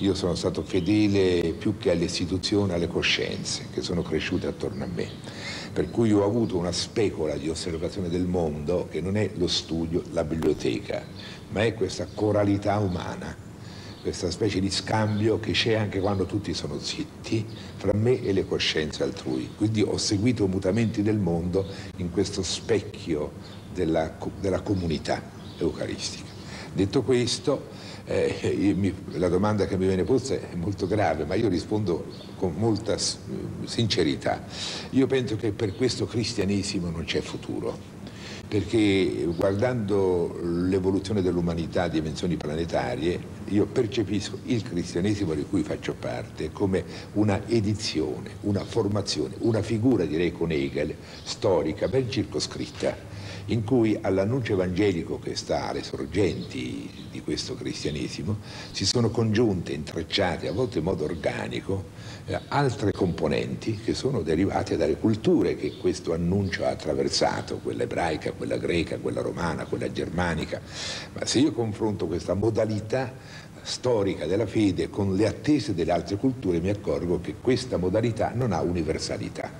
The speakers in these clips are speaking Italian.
io sono stato fedele più che alle istituzioni, alle coscienze che sono cresciute attorno a me. Per cui ho avuto una specola di osservazione del mondo che non è lo studio, la biblioteca, ma è questa coralità umana, questa specie di scambio che c'è anche quando tutti sono zitti, fra me e le coscienze altrui. Quindi ho seguito mutamenti del mondo in questo specchio della, della comunità eucaristica. Detto questo, eh, mi, la domanda che mi viene posta è molto grave, ma io rispondo con molta sincerità. Io penso che per questo cristianesimo non c'è futuro perché guardando l'evoluzione dell'umanità a dimensioni planetarie, io percepisco il cristianesimo di cui faccio parte come una edizione, una formazione, una figura, direi con Hegel, storica, ben circoscritta in cui all'annuncio evangelico che sta alle sorgenti di questo cristianesimo si sono congiunte, intrecciate, a volte in modo organico, eh, altre componenti che sono derivate dalle culture che questo annuncio ha attraversato, quella ebraica, quella greca, quella romana, quella germanica. Ma se io confronto questa modalità storica della fede con le attese delle altre culture mi accorgo che questa modalità non ha universalità.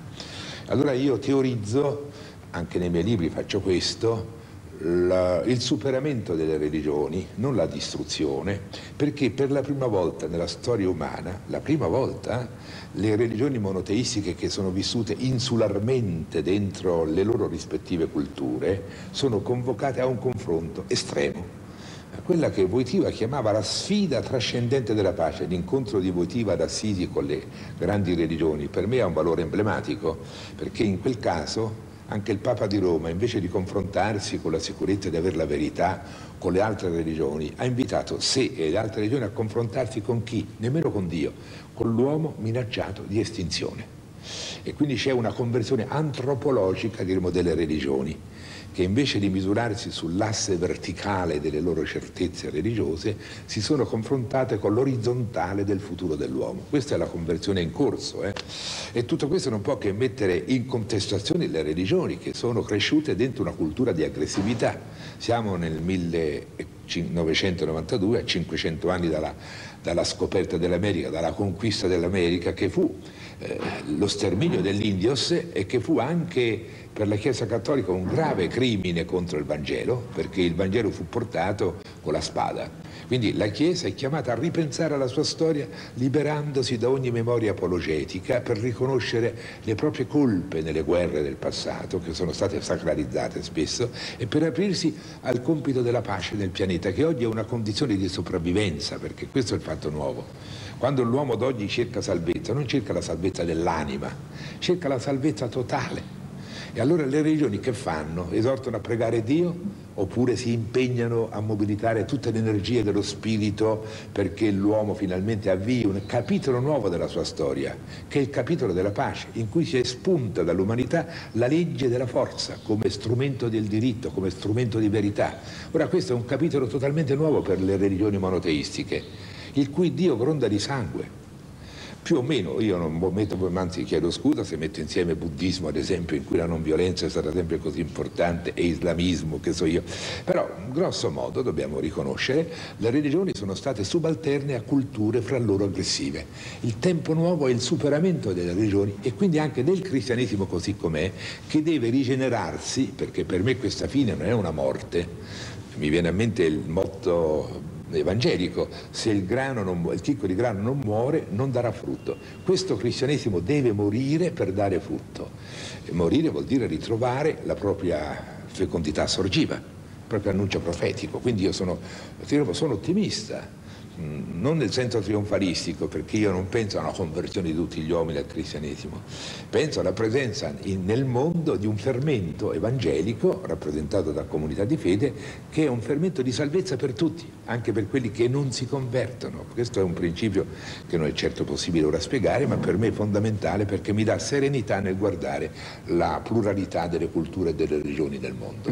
Allora io teorizzo anche nei miei libri faccio questo, la, il superamento delle religioni, non la distruzione, perché per la prima volta nella storia umana, la prima volta, le religioni monoteistiche che sono vissute insularmente dentro le loro rispettive culture sono convocate a un confronto estremo. Quella che Voitiva chiamava la sfida trascendente della pace, l'incontro di Voitiva ad Assisi con le grandi religioni, per me ha un valore emblematico, perché in quel caso anche il Papa di Roma, invece di confrontarsi con la sicurezza di avere la verità con le altre religioni, ha invitato sé e le altre religioni a confrontarsi con chi? Nemmeno con Dio, con l'uomo minacciato di estinzione. E quindi c'è una conversione antropologica, diremo, delle religioni che invece di misurarsi sull'asse verticale delle loro certezze religiose si sono confrontate con l'orizzontale del futuro dell'uomo. Questa è la conversione in corso eh? e tutto questo non può che mettere in contestazione le religioni che sono cresciute dentro una cultura di aggressività. Siamo nel 1992, a 500 anni dalla, dalla scoperta dell'America, dalla conquista dell'America che fu eh, lo sterminio dell'Indios e che fu anche per la Chiesa Cattolica un grave crimine contro il Vangelo, perché il Vangelo fu portato con la spada. Quindi la Chiesa è chiamata a ripensare alla sua storia liberandosi da ogni memoria apologetica per riconoscere le proprie colpe nelle guerre del passato, che sono state sacralizzate spesso, e per aprirsi al compito della pace nel pianeta, che oggi è una condizione di sopravvivenza, perché questo è il fatto nuovo. Quando l'uomo d'oggi cerca salvezza, non cerca la salvezza dell'anima, cerca la salvezza totale. E allora le religioni che fanno? Esortano a pregare Dio oppure si impegnano a mobilitare tutte le energie dello spirito perché l'uomo finalmente avvii un capitolo nuovo della sua storia, che è il capitolo della pace, in cui si espunta dall'umanità la legge della forza come strumento del diritto, come strumento di verità. Ora questo è un capitolo totalmente nuovo per le religioni monoteistiche il cui Dio gronda di sangue. Più o meno, io non metto, anzi chiedo scusa se metto insieme buddismo ad esempio in cui la non violenza è stata sempre così importante e islamismo che so io, però grosso modo dobbiamo riconoscere le religioni sono state subalterne a culture fra loro aggressive. Il tempo nuovo è il superamento delle religioni e quindi anche del cristianesimo così com'è che deve rigenerarsi perché per me questa fine non è una morte, mi viene a mente il motto evangelico, se il, non, il chicco di grano non muore non darà frutto. Questo cristianesimo deve morire per dare frutto. E morire vuol dire ritrovare la propria fecondità sorgiva, il proprio annuncio profetico. Quindi io sono, sono ottimista non nel senso trionfalistico, perché io non penso a una conversione di tutti gli uomini al cristianesimo, penso alla presenza nel mondo di un fermento evangelico, rappresentato da comunità di fede, che è un fermento di salvezza per tutti, anche per quelli che non si convertono. Questo è un principio che non è certo possibile ora spiegare, ma per me è fondamentale perché mi dà serenità nel guardare la pluralità delle culture e delle religioni del mondo.